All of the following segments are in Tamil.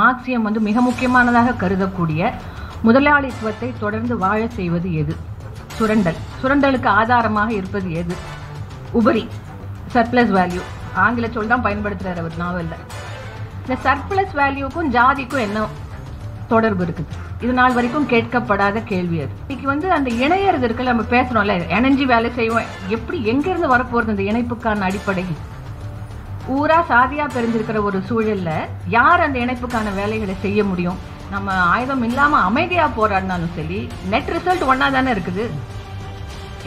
மார்க்சியம் வந்து மிக முக்கியமானதாக கருதக்கூடிய முதலாளித்துவத்தை தொடர்ந்து வாழ செய்வது எது? சுரண்டல். சுரண்டலுக்கு ஆதாரமாக இருப்பது எது? உபரி சர்ப்ளஸ் வேல்யூ ஆங்கில சொல் தான் பயன்படுத்துறாரு அவர் நாவலில் இந்த சர்ப்ளஸ் வேல்யூக்கும் ஜாதிக்கும் என்ன தொடர்பு இருக்குது? இது நாள் வரைக்கும் கேட்கப்படாத கேள்வி அது. இன்னைக்கு வந்து அந்த இணையறது இருக்குல்ல நம்ம பேசுறோம்ல இணைஞ்சு வேலை செய்வோம். எப்படி எங்கேருந்து வரப்போறது இந்த இணைப்புக்கான அடிப்படையில்? ஊரா சாதியா பிரிஞ்சிருக்கிற ஒரு சூழல்ல யார் அந்த இணைப்புக்கான வேலைகளை செய்ய முடியும்? நம்ம ஆயுதம் இல்லாம அமைதியா போராடினாலும் சரி நெட் ரிசல்ட் ஒன்னா தானே இருக்குது.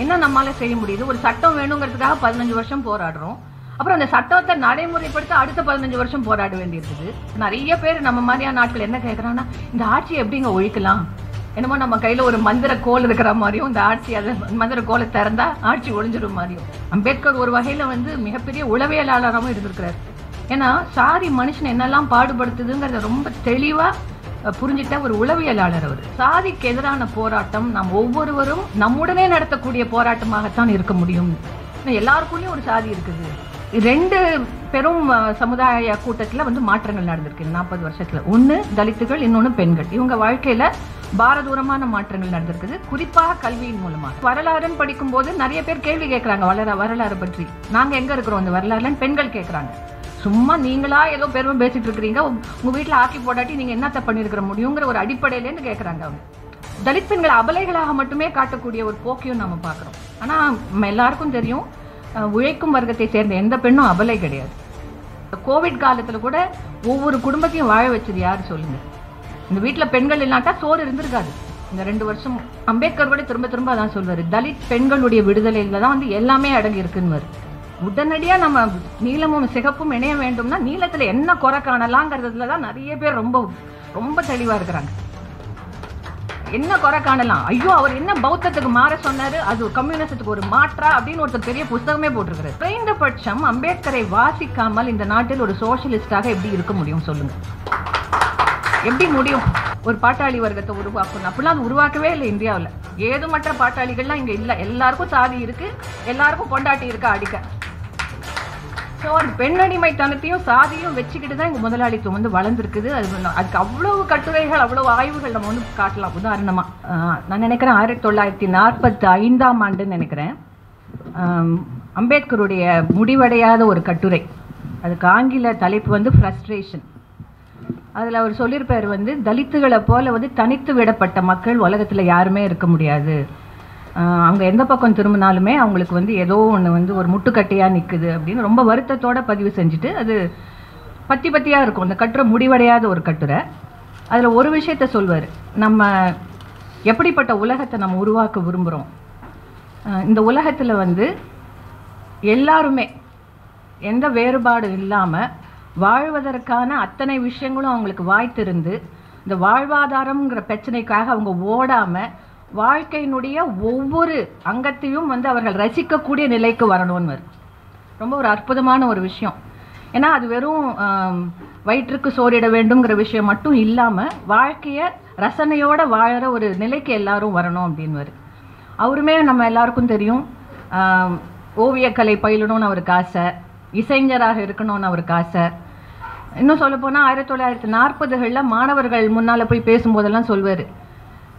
என்ன நம்மால செய்ய முடியுது? ஒரு சட்டம் வேணுங்கிறதுக்காக பதினஞ்சு வருஷம் போராடுறோம். அப்புறம் அந்த சட்டத்தை நடைமுறைப்படுத்த அடுத்த பதினஞ்சு வருஷம் போராட வேண்டியிருக்குது. நிறைய பேர் நம்ம மாதிரியான நாட்கள் என்ன கேட்கறாங்கன்னா இந்த ஆட்சியை எப்படிங்க ஒழிக்கலாம்? என்னமோ நம்ம கையில ஒரு மந்திர கோல் இருக்கிற மாதிரியும் இந்த ஆட்சி அதை மந்திர கோலை திறந்தா ஆட்சி ஒழிஞ்சிடும் மாதிரியும். அம்பேத்கர் ஒரு வகையில வந்து மிகப்பெரிய உளவியலாளராகவும் இருந்திருக்கிறார். ஏன்னா சாதி மனுஷன் என்னெல்லாம் பாடுபடுத்துதுங்கிறத ரொம்ப தெளிவா புரிஞ்சிட்ட ஒரு உளவியலாளர் அவர். சாதிக்கு எதிரான போராட்டம் நாம் ஒவ்வொருவரும் நம்முடனே நடத்தக்கூடிய போராட்டமாகத்தான் இருக்க முடியும். இன்னும் எல்லாருக்குள்ளேயும் ஒரு சாதி இருக்குது. ரெண்டு பெரும் சமுதாய கூட்டத்தில் வந்து மாற்றங்கள் நடந்திருக்கு. நாற்பது வருஷத்தில். ஒன்று தலித்துகள் இன்னொன்று பெண்கள். இவங்க வாழ்க்கையில் பாரதூரமான மாற்றங்கள் நடந்திருக்குது. குறிப்பாக கல்வியின் மூலமாக வரலாறுன்னு படிக்கும் போது நிறைய பேர் கேள்வி கேட்குறாங்க வளர வரலாறு பற்றி. நாங்கள் எங்கே இருக்கிறோம்? இந்த வரலாறுலன்னு பெண்கள் கேட்குறாங்க சும்மா நீங்களா ஏதோ பெருமை பேசிட்டு இருக்கிறீங்க. உங்க வீட்டில் ஆக்கி போடாட்டி நீங்க என்னத்த பண்ணிருக்கிற முடியுங்கிற ஒரு அடிப்படையிலேருந்து கேட்குறாங்க அவங்க. தலித் பெண்கள் அபலைகளாக மட்டுமே காட்டக்கூடிய ஒரு போக்கையும் நம்ம பார்க்குறோம் ஆனால் நம்ம எல்லாருக்கும் தெரியும் உழைக்கும் வர்க்கத்தை சேர்ந்த எந்த பெண்ணும் அபலை கிடையாது. இந்த கோவிட் காலத்துல கூட ஒவ்வொரு குடும்பத்தையும் வாழ வச்சது யாரு சொல்லுங்க? இந்த வீட்டில் பெண்கள் இல்லாட்டா சோறு இருந்திருக்காது. இந்த ரெண்டு வருஷம் அம்பேத்கர் கூட திரும்ப திரும்ப அதான் சொல்வாரு. தலித் பெண்களுடைய விடுதலையில தான் வந்து எல்லாமே அடங்கி இருக்குன்னு உடனடியா நம்ம நீளமும் சிகப்பும் இணைய வேண்டும்னா நீளத்தில் என்ன குறை காணலாங்கிறதுல தான் நிறைய பேர் ரொம்ப ரொம்ப தெளிவா இருக்கிறாங்க. என்ன குறை காணலாம்? ஐயோ அவர் என்ன பௌத்தத்துக்கு மாற சொன்னாரு? அது கம்யூனிசத்துக்கு ஒரு மாற்றா அப்படின்னு ஒருத்தர் பெரிய புஸ்தகமே போட்டிருக்காரு. குறைந்தபட்சம் அம்பேத்கரை வாசிக்காமல் இந்த நாட்டில் ஒரு சோசியலிஸ்டாக எப்படி இருக்க முடியும் சொல்லுங்க. எப்படி முடியும்? ஒரு பாட்டாளி வர்க்கத்தை உருவாக்கணும். அப்படிலாம் அது உருவாக்கவே இல்லை இந்தியாவில். ஏதுமற்ற பாட்டாளிகள்லாம் இங்கே இல்லை. எல்லாருக்கும் சாதி இருக்கு. எல்லாருக்கும் பொண்டாட்டி இருக்கா அடிக்க? ஸோ அது பெண்ணடிமைத்தனத்தையும் சாதியும் வச்சுக்கிட்டு தான் இங்கே முதலாளித்துவம் வந்து வளர்ந்துருக்குது. அது அதுக்கு அவ்வளவு கட்டுரைகள் அவ்வளவு ஆய்வுகள் நம்ம வந்து காட்டலாம். உதாரணமாக நான் நினைக்கிறேன் ஆயிரத்தி தொள்ளாயிரத்தி நாற்பத்தி ஐந்தாம் ஆண்டுன்னு நினைக்கிறேன். அம்பேத்கருடைய முடிவடையாத ஒரு கட்டுரை. அதுக்கு ஆங்கில தலைப்பு வந்து ஃப்ரஸ்ட்ரேஷன் அதில் அவர் சொல்லியிருப்பார் வந்து தலித்துகளை போல வந்து தனித்து விடப்பட்ட மக்கள் உலகத்தில் யாருமே இருக்க முடியாது. அவங்க எந்த பக்கம் திரும்பினாலுமே அவங்களுக்கு வந்து ஏதோ ஒன்று வந்து ஒரு முட்டுக்கட்டையாக நிற்குது அப்படின்னு ரொம்ப வருத்தத்தோட பதிவு செஞ்சுட்டு அது பத்தி பத்தியாக இருக்கும். அந்த கட்டுரை முடிவடையாத ஒரு கட்டுரை. அதில் ஒரு விஷயத்த சொல்வார். நம்ம எப்படிப்பட்ட உலகத்தை நம்ம உருவாக்க விரும்புகிறோம் இந்த உலகத்தில் வந்து எல்லாருமே எந்த வேறுபாடும் இல்லாமல் வாழ்வதற்கான அத்தனை விஷயங்களும் அவங்களுக்கு வாய்த்திருந்து இந்த வாழ்வாதாரம்ங்கிற பிரச்சனைக்காக அவங்க ஓடாமல் வாழ்க்கையினுடைய ஒவ்வொரு அங்கத்தையும் வந்து அவர்கள் ரசிக்கக்கூடிய நிலைக்கு வரணும்னு வரும். ரொம்ப ஒரு அற்புதமான ஒரு விஷயம். ஏன்னா அது வெறும் வயிற்றுக்கு சோறிட வேண்டுங்கிற விஷயம் மட்டும் இல்லாமல் வாழ்க்கையை ரசனையோடு வாழற ஒரு நிலைக்கு எல்லாரும் வரணும் அப்படின்னு வரும். அவருமே நம்ம எல்லாருக்கும் தெரியும். ஓவியக்கலை பயிலணும்னு அவருக்கு ஆசை. இசைஞராக இருக்கணும்னு அவருக்கு ஆசை. இன்னும் சொல்ல போனால் ஆயிரத்தி தொள்ளாயிரத்தி நாற்பதுகளில் மாணவர்கள் முன்னால் போய் பேசும்போதெல்லாம் சொல்வார்.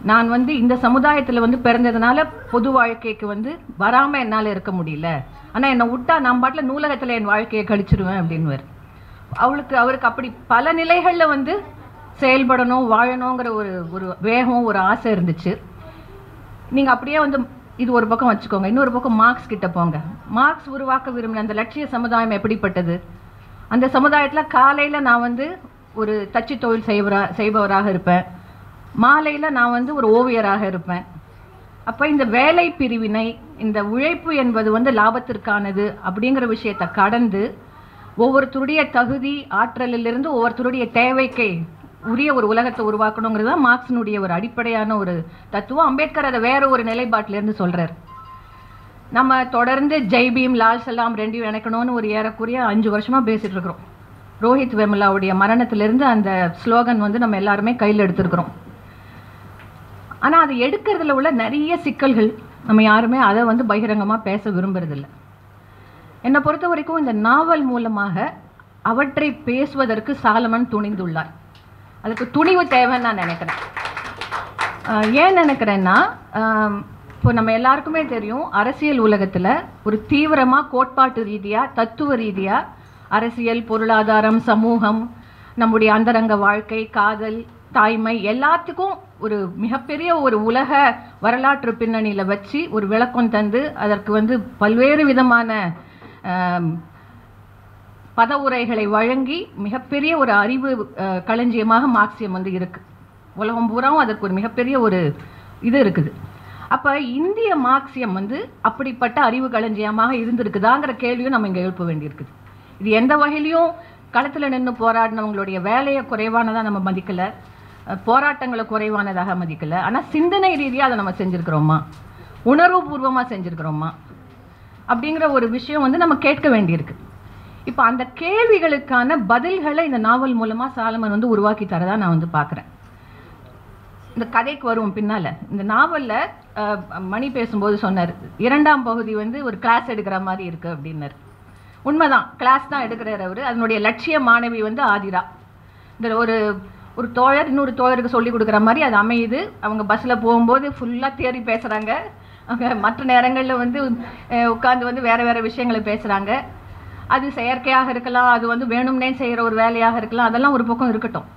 நான் வந்து இந்த சமுதாயத்தில் வந்து பிறந்ததுனால பொது வாழ்க்கைக்கு வந்து வராமல் என்னால் இருக்க முடியல. ஆனால் என்னை விட்டா நான் பாட்டில் நூலகத்தில் என் வாழ்க்கையை கழிச்சிடுவேன் அப்படின்னுவார். அவளுக்கு அவருக்கு அப்படி பல நிலைகளில் வந்து செயல்படணும் வாழணுங்கிற ஒரு ஒரு வேகம் ஒரு ஆசை இருந்துச்சு. நீங்கள் அப்படியே வந்து இது ஒரு பக்கம் வச்சுக்கோங்க. இன்னொரு பக்கம் மார்க்ஸ் கிட்ட போங்க. மார்க்ஸ் உருவாக்க விரும்பின அந்த லட்சிய சமுதாயம் எப்படிப்பட்டது? அந்த சமுதாயத்தில் காலையில் நான் வந்து ஒரு தச்சு தொழில் செய்வரா செய்பவராக இருப்பேன். மாலையில் நான் வந்து ஒரு ஓவியராக இருப்பேன். அப்போ இந்த வேலை பிரிவினை இந்த உழைப்பு என்பது வந்து லாபத்திற்கானது அப்படிங்கிற விஷயத்தை கடந்து ஒவ்வொருத்தருடைய தகுதி ஆற்றலிலிருந்து ஒவ்வொருத்தருடைய தேவைக்கு உரிய ஒரு உலகத்தை உருவாக்கணுங்கிறது தான் மார்க்ஸினுடைய ஒரு அடிப்படையான ஒரு தத்துவம். அம்பேத்கர் அதை வேற ஒரு நிலைப்பாட்டிலேருந்து சொல்கிறார் நம்ம தொடர்ந்து ஜெய்பீம் லால் சலாம் ரெண்டையும் இணைக்கணும்னு ஒரு ஏறக்குறைய அஞ்சு வருஷமாக பேசிகிட்டு இருக்கிறோம். ரோஹித் வெமலாவுடைய மரணத்திலிருந்து அந்த ஸ்லோகன் வந்து நம்ம எல்லாருமே கையில் எடுத்திருக்கிறோம். ஆனால் அதை எடுக்கிறதுல உள்ள நிறைய சிக்கல்கள் நம்ம யாருமே அதை வந்து பகிரங்கமாக பேச விரும்புறதில்ல. என்னை பொறுத்த வரைக்கும் இந்த நாவல் மூலமாக அவற்றை பேசுவதற்கு சாலமன் துணிந்துள்ளார். அதுக்கு துணிவு தேவைன்னு நான் நினைக்கிறேன். ஏன் நினைக்கிறேன்னா இப்போ நம்ம எல்லாருக்குமே தெரியும் அரசியல் உலகத்தில் ஒரு தீவிரமாக கோட்பாட்டு ரீதியாக தத்துவ ரீதியாக அரசியல் பொருளாதாரம் சமூகம் நம்முடைய அந்தரங்க வாழ்க்கை காதல் தாய்மை எல்லாத்துக்கும் ஒரு மிகப்பெரிய ஒரு உலக வரலாற்று பின்னணியில் வச்சு ஒரு விளக்கம் தந்து அதற்கு வந்து பல்வேறு விதமான பத உரைகளை வழங்கி மிகப்பெரிய ஒரு அறிவு களஞ்சியமாக மார்க்சியம் வந்து இருக்கு. உலகம் பூராவும் அதற்கு ஒரு மிகப்பெரிய ஒரு இது இருக்குது. அப்போ இந்திய மார்க்சியம் வந்து அப்படிப்பட்ட அறிவு களஞ்சியமாக இருந்திருக்குதாங்கிற கேள்வியும் நம்ம இங்கே எழுப்ப வேண்டியிருக்குது. இது எந்த வகையிலையும் களத்தில் நின்று போராடினவங்களுடைய வேலையை குறைவானதாக நம்ம மதிக்கலை. போராட்டங்களை குறைவானதாக மதிக்கல. ஆனால் சிந்தனை ரீதியாக அதை நம்ம செஞ்சுருக்கிறோமா? உணர்வுபூர்வமாக செஞ்சுருக்கிறோமா? அப்படிங்கிற ஒரு விஷயம் வந்து நம்ம கேட்க வேண்டியிருக்கு. இப்போ அந்த கேள்விகளுக்கான பதில்களை இந்த நாவல் மூலமாக சாலமன் வந்து உருவாக்கி தரதா நான் வந்து பார்க்குறேன் இந்த கதைக்கு வருவோம் பின்னால். இந்த நாவலில் மணி பேசும்போது சொன்னார் இரண்டாம் பகுதி வந்து ஒரு கிளாஸ் எடுக்கிற மாதிரி இருக்குது அப்படின்னாரு. உண்மைதான் கிளாஸ் தான் எடுக்கிறார் அவர். அதனுடைய லட்சிய மாணவி வந்து ஆதிரா. இந்த ஒரு ஒரு தோழர் இன்னொரு தோழருக்கு சொல்லி கொடுக்குற மாதிரி அது அமையுது. அவங்க பஸ்ஸில் போகும்போது ஃபுல்லாக தேறி பேசுகிறாங்க அவங்க மற்ற நேரங்களில் வந்து உட்காந்து வந்து வேறு வேறு விஷயங்களை பேசுகிறாங்க அது செயற்கையாக இருக்கலாம் அது வந்து வேணும்னே செய்கிற ஒரு வேலையாக இருக்கலாம் அதெல்லாம் ஒரு பக்கம் இருக்கட்டும்.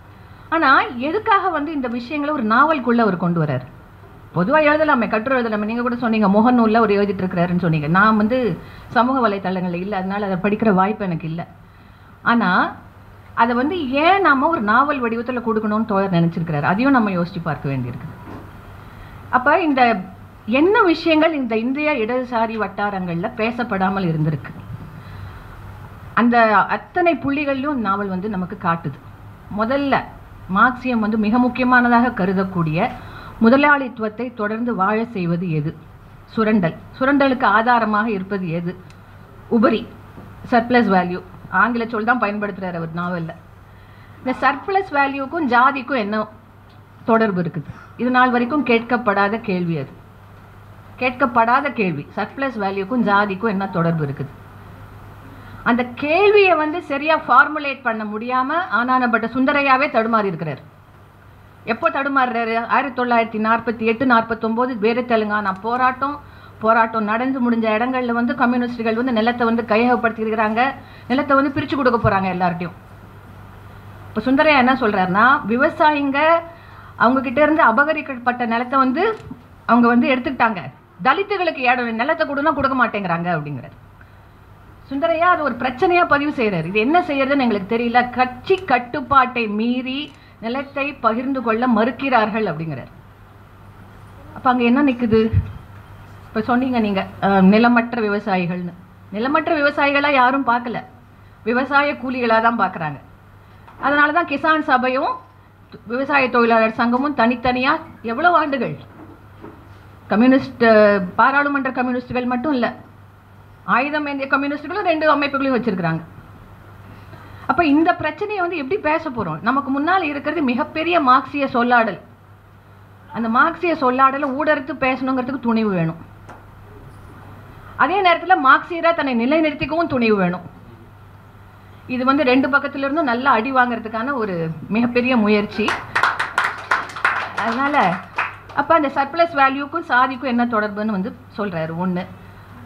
ஆனால் எதுக்காக வந்து இந்த விஷயங்களை ஒரு நாவலுக்குள்ளே அவர் கொண்டு வரார் பொதுவாக எழுதலாமே கட்டுரை எழுதலாமே. நீங்கள் கூட சொன்னீங்க முகநூலில் ஒரு எழுதிட்டு இருக்கிறாருன்னு சொன்னீங்க. நான் வந்து சமூக வலைத்தளங்களில் இல்லை அதனால் அதை படிக்கிற வாய்ப்பு எனக்கு இல்லை. ஆனால் அதை வந்து ஏன் நாம் ஒரு நாவல் வடிவத்தில் கொடுக்கணும்னு தோழர் நினச்சிருக்கிறாரு? அதையும் நம்ம யோசித்து பார்க்க வேண்டியிருக்கு. அப்போ இந்த என்ன விஷயங்கள் இந்த இந்திய இடதுசாரி வட்டாரங்களில் பேசப்படாமல் இருந்திருக்கு? அந்த அத்தனை புள்ளிகள்லையும் நாவல் வந்து நமக்கு காட்டுது. முதல்ல மார்க்சியம் வந்து மிக முக்கியமானதாக கருதக்கூடிய முதலாளித்துவத்தை தொடர்ந்து வாழ செய்வது எது? சுரண்டல். சுரண்டலுக்கு ஆதாரமாக இருப்பது எது? உபரி சர்ப்ளஸ் வேல்யூ ஆங்கில சொல் தான் பயன்படுத்துறாரு அவர் நாவலில். இந்த சர்ப்ளஸ் வேல்யூக்கும் ஜாதிக்கும் என்ன தொடர்பு இருக்குது? இது நாள் வரைக்கும் கேட்கப்படாத கேள்வி அது. கேட்கப்படாத கேள்வி. சர்ப்ளஸ் வேல்யூக்கும் ஜாதிக்கும் என்ன தொடர்பு இருக்குது? அந்த கேள்வியை வந்து சரியாக ஃபார்முலேட் பண்ண முடியாமல் ஆனானப்பட்ட சுந்தரையாவே தடுமாறி இருக்கிறார். எப்போ தடுமாறுறாரு? ஆயிரத்தி தொள்ளாயிரத்தி நாற்பத்தி எட்டு நாற்பத்தொம்போது வேறு தெலுங்கானா போராட்டம். போராட்டம் நடந்து முடிஞ்ச இடங்கள்ல வந்து கம்யூனிஸ்டுகள் வந்து நிலத்தை வந்து கையகப்படுத்தி இருக்கிறாங்க நிலத்தை வந்து பிரிச்சு கொடுக்க போறாங்க எல்லார்ட்டையும். இப்போ சுந்தரையா என்ன சொல்றாருன்னா விவசாயிங்க அவங்க கிட்ட இருந்து அபகரிக்கப்பட்ட நிலத்தை வந்து அவங்க வந்து எடுத்துக்கிட்டாங்க. தலித்துகளுக்கு இடம் நிலத்தை கொடுனா கொடுக்க மாட்டேங்கிறாங்க அப்படிங்கிறார். சுந்தரையா அது ஒரு பிரச்சனையா பதிவு செய்யறாரு இது என்ன செய்யறதுன்னு எங்களுக்கு தெரியல. கட்சி கட்டுப்பாட்டை மீறி நிலத்தை பகிர்ந்து கொள்ள மறுக்கிறார்கள் அப்படிங்கிறார். அப்ப அங்க என்ன நிக்குது? இப்போ சொன்னீங்க நீங்கள் நிலமற்ற விவசாயிகள்னு. நிலமற்ற விவசாயிகளாக யாரும் பார்க்கல. விவசாய கூலிகளாக தான் பார்க்குறாங்க. அதனால தான் கிசான் சபையும் விவசாய தொழிலாளர் சங்கமும் தனித்தனியாக எவ்வளோ ஆண்டுகள்? கம்யூனிஸ்ட் பாராளுமன்ற கம்யூனிஸ்டுகள் மட்டும் இல்லை ஆயுதம் ஏந்திய கம்யூனிஸ்டுகளும் ரெண்டு அமைப்புகளையும் வச்சுருக்குறாங்க. அப்போ இந்த பிரச்சனையை வந்து எப்படி பேச போகிறோம் நமக்கு முன்னால் இருக்கிறது மிகப்பெரிய மார்க்சிய சொல்லாடல். அந்த மார்க்சிய சொல்லாடலை ஊடறுத்து பேசணுங்கிறதுக்கு துணிவு வேணும். அதே நேரத்தில் மார்க்சியரா தன்னை நிலைநிறுத்திக்கவும் துணிவு வேணும். இது வந்து ரெண்டு பக்கத்துல இருந்தும் நல்லா அடி வாங்குறதுக்கான ஒரு மிகப்பெரிய முயற்சி. அதனால் அப்போ அந்த சர்ப்ளஸ் வேல்யூக்கும் சாதிக்கும் என்ன தொடர்புன்னு வந்து சொல்கிறாரு ஒன்று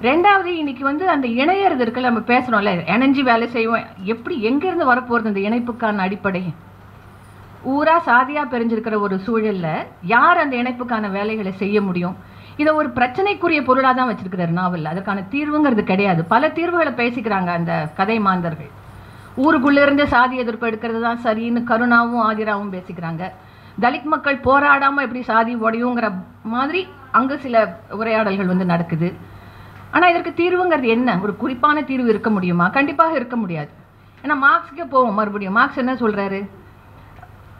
ரெண்டாவது இன்னைக்கு வந்து அந்த இணையறது இருக்குல்ல நம்ம பேசுகிறோம்ல இணைஞ்சி வேலை செய்வோம். எப்படி எங்கேருந்து வரப்போகிறது அந்த இந்த இணைப்புக்கான அடிப்படை? ஊராக சாதியாக பிரிஞ்சிருக்கிற ஒரு சூழலில் யார் அந்த இணைப்புக்கான வேலைகளை செய்ய முடியும்? இதை ஒரு பிரச்சனைக்குரிய பொருளாக தான் வச்சிருக்கிறார் நாவல் அதற்கான தீர்வுங்கிறது கிடையாது. பல தீர்வுகளை பேசிக்கிறாங்க அந்த கதை மாந்தர்கள். ஊருக்குள்ளேருந்து சாதி எதிர்ப்பு எடுக்கிறது தான் சரின்னு கருணாவும் ஆதிராவும் பேசிக்கிறாங்க. தலித் மக்கள் போராடாமல் எப்படி சாதி உடையுங்கிற மாதிரி அங்கே சில உரையாடல்கள் வந்து நடக்குது. ஆனால் இதற்கு தீர்வுங்கிறது என்ன? ஒரு குறிப்பான தீர்வு இருக்க முடியுமா? கண்டிப்பாக இருக்க முடியாது. ஏன்னா மார்க்ஸ்க்கே போவோம் மறுபடியும். மார்க்ஸ் என்ன சொல்கிறாரு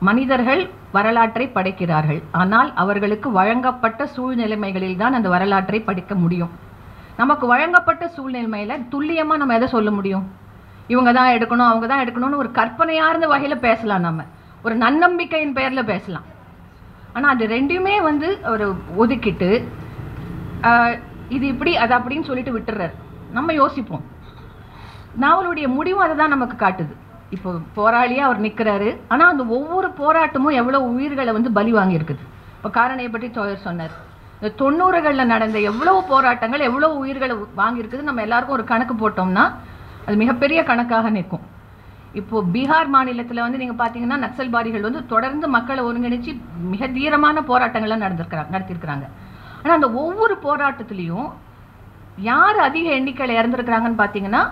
மனிதர்கள் வரலாற்றை படைக்கிறார்கள். ஆனால் அவர்களுக்கு வழங்கப்பட்ட சூழ்நிலைமைகளில் தான் அந்த வரலாற்றை படிக்க முடியும். நமக்கு வழங்கப்பட்ட சூழ்நிலைமையில துல்லியமா நம்ம எதை சொல்ல முடியும்? இவங்க தான் எடுக்கணும் அவங்க தான் எடுக்கணும்னு ஒரு கற்பனையார்ந்த வகையில பேசலாம் நம்ம ஒரு நன்னம்பிக்கையின் பெயர்ல பேசலாம். ஆனா அது ரெண்டையுமே வந்து ஒரு ஒதுக்கிட்டு இது இப்படி அது அப்படின்னு சொல்லிட்டு விட்டுறாரு நம்ம யோசிப்போம். நாவலுடைய முடிவும் அதை தான் நமக்கு காட்டுது. இப்போ போராளியாக அவர் நிற்கிறாரு ஆனால் அந்த ஒவ்வொரு போராட்டமும் எவ்வளோ உயிர்களை வந்து பலி வாங்கியிருக்குது. இப்போ காரணையை பற்றி தோயர் சொன்னார். இந்த தொண்ணூறுகளில் நடந்த எவ்வளோ போராட்டங்கள் எவ்வளோ உயிர்களை வாங்கியிருக்குது நம்ம எல்லாருக்கும் ஒரு கணக்கு போட்டோம்னா அது மிகப்பெரிய கணக்காக நிற்கும். இப்போது பீகார் மாநிலத்தில் வந்து நீங்கள் பார்த்தீங்கன்னா நக்சல்வாதிகள் வந்து தொடர்ந்து மக்களை ஒருங்கிணைச்சு மிக தீரமான போராட்டங்கள்லாம் நடந்திருக்கிறாங்க நடத்தியிருக்கிறாங்க. ஆனால் அந்த ஒவ்வொரு போராட்டத்துலேயும் யார் அதிக எண்ணிக்கையில் இறந்துருக்கிறாங்கன்னு பார்த்தீங்கன்னா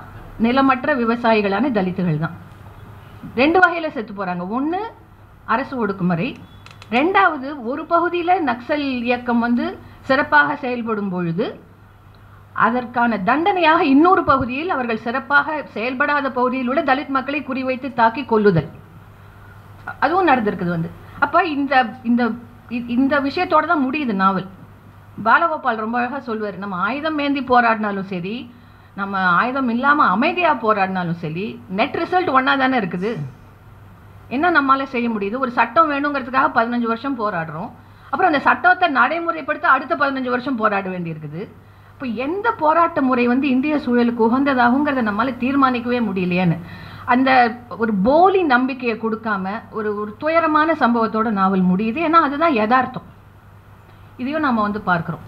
நிலமற்ற விவசாயிகளான தலித்துகள் தான் ரெண்டு வகையில செத்து போறாங்க. ஒண்ணு அரசு ஒடுக்குமுறை ரெண்டாவது ஒரு பகுதியில நக்சல் இயக்கம் வந்து சிறப்பாக செயல்படும் பொழுது அதற்கான தண்டனையாக இன்னொரு பகுதியில் அவர்கள் சிறப்பாக செயல்படாத பகுதியில் உள்ள தலித் மக்களை குறிவைத்து தாக்கி கொல்லுதல். அதுவும் நடந்திருக்குது வந்து. அப்ப இந்த இந்த இந்த விஷயத்தோடு தான் முடியுது நாவல். பாலகோபால் ரொம்ப அழகாக சொல்வார் நம்ம ஆயுதம் ஏந்தி போராடினாலும் சரி நம்ம ஆயுதம் இல்லாமல் அமைதியாக போராடினாலும் சரி நெட் ரிசல்ட் ஒன்றா தானே இருக்குது. என்ன நம்மளால் செய்ய முடியுது? ஒரு சட்டம் வேணுங்கிறதுக்காக பதினஞ்சு வருஷம் போராடுறோம். அப்புறம் அந்த சட்டத்தை நடைமுறைப்படுத்த அடுத்த பதினஞ்சு வருஷம் போராட வேண்டியிருக்குது. இப்போ எந்த போராட்ட முறை வந்து இந்திய சூழலுக்கு உகந்ததாகுங்கிறத நம்மளால் தீர்மானிக்கவே முடியலையேன்னு. அந்த ஒரு போலி நம்பிக்கையை கொடுக்காம ஒரு ஒரு துயரமான சம்பவத்தோட நாவல் முடியுது. ஏன்னா அதுதான் யதார்த்தம். இதையும் நாம் வந்து பார்க்குறோம்.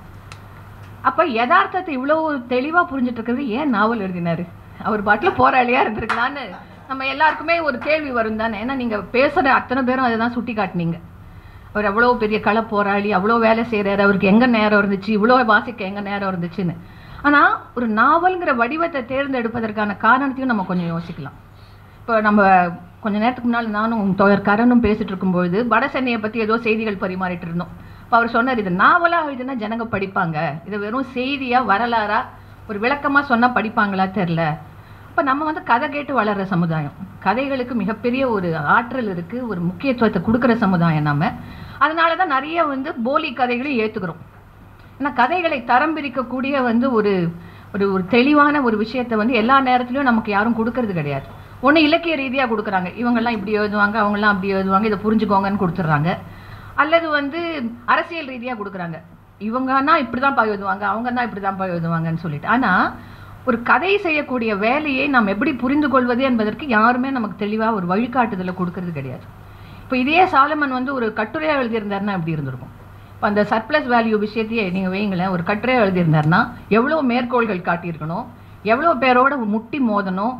அப்போ யதார்த்தத்தை இவ்வளோ தெளிவாக புரிஞ்சுட்டு இருக்கிறது ஏன் நாவல் எழுதினாரு? அவர் பாட்டில் போராளியாக இருந்திருக்கலான்னு நம்ம எல்லாருக்குமே ஒரு கேள்வி வரும் தானே. ஏன்னா நீங்கள் பேசுகிற அத்தனை பேரும் அதை தான் சுட்டி காட்டினீங்க. அவர் அவ்வளோ பெரிய கள போராளி அவ்வளோ வேலை செய்கிறாரு அவருக்கு எங்கே நேரம் இருந்துச்சு? இவ்வளோ வாசிக்க எங்கே நேரம் இருந்துச்சுன்னு. ஆனால் ஒரு நாவல்ங்கிற வடிவத்தை தேர்ந்தெடுப்பதற்கான காரணத்தையும் நம்ம கொஞ்சம் யோசிக்கலாம். இப்போ நம்ம கொஞ்சம் நேரத்துக்கு முன்னால் நானும் உங்க தோழர் கரனும் பேசிகிட்டு இருக்கும்பொழுது வட சென்னையை பற்றி ஏதோ செய்திகள் பரிமாறிட்டு இருந்தோம் இப்போ அவர் சொன்னார் இது நாவலாக எழுதுனா ஜனங்க படிப்பாங்க. இது வெறும் செய்தியாக வரலாறா ஒரு விளக்கமாக சொன்னால் படிப்பாங்களா தெரில இப்போ நம்ம வந்து கதை கேட்டு வளர்கிற சமுதாயம். கதைகளுக்கு மிகப்பெரிய ஒரு ஆற்றல் இருக்குது ஒரு முக்கியத்துவத்தை கொடுக்குற சமுதாயம் நம்ம அதனால தான் நிறைய வந்து போலி கதைகளையும் ஏற்றுக்கிறோம் ஏன்னா கதைகளை தரம் பிரிக்கக்கூடிய வந்து ஒரு ஒரு ஒரு தெளிவான ஒரு விஷயத்தை வந்து எல்லா நேரத்துலையும் நமக்கு யாரும் கொடுக்கறது கிடையாது. ஒன்று இலக்கிய ரீதியாக கொடுக்குறாங்க. இவங்கெல்லாம் இப்படி எழுதுவாங்க அவங்கெல்லாம் அப்படி எழுதுவாங்க இதை புரிஞ்சுக்கோங்கன்னு கொடுத்துட்றாங்க. அல்லது வந்து அரசியல் ரீதியாக கொடுக்குறாங்க. இவங்கன்னா இப்படி தான் பாய் எழுதுவாங்க அவங்க தான் பாய் எழுதுவாங்கன்னு சொல்லிட்டு. ஆனால் ஒரு கதை செய்யக்கூடிய வேலையை நாம் எப்படி புரிந்து கொள்வது என்பதற்கு யாருமே நமக்கு தெளிவாக ஒரு வழிகாட்டுதலை கொடுக்கறது கிடையாது. இப்போ இதே சாலமன் வந்து ஒரு கட்டுரையாக எழுதியிருந்தாருன்னா எப்படி இருந்திருக்கும்? இப்போ அந்த சர்ப்ளஸ் வேல்யூ விஷயத்தையே நீங்கள் வைங்களேன் ஒரு கட்டுரையாக எழுதியிருந்தாருன்னா எவ்வளோ மேற்கோள்கள் காட்டியிருக்கணும் எவ்வளோ பேரோட முட்டி மோதணும்?